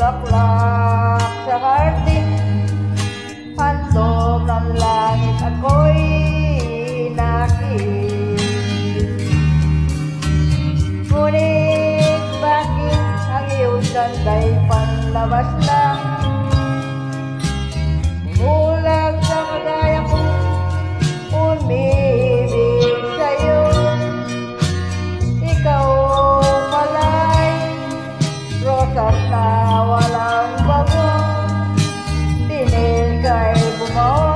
bulaklak sa hardin Handom ng langit ako'y nakit Ngunit bakit ang iyong sanday panlabas na Bosat na walang bango Tinikay bumawa